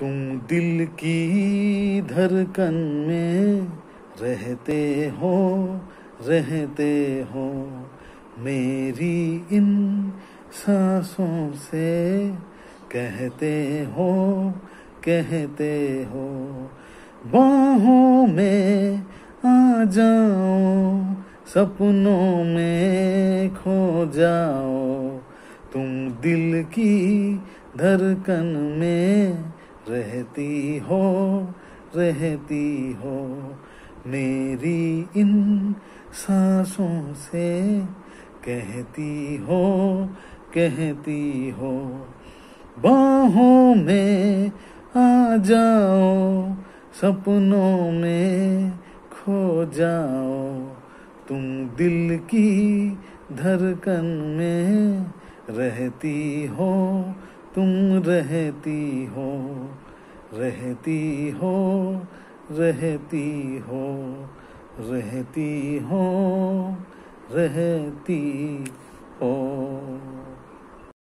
तुम दिल की धड़कन में रहते हो रहते हो। मेरी इन सांसों से कहते हो कहते हो। बाहों में आ जाओ, सपनों में खो जाओ। तुम दिल की धड़कन में रहती हो रहती हो, मेरी इन सांसों से कहती हो कहती हो, बाहों में आ जाओ, सपनों में खो जाओ, तुम दिल की धड़कन में रहती हो तुम रहती हो रहती हो रहती हो रहती हो रहती हो।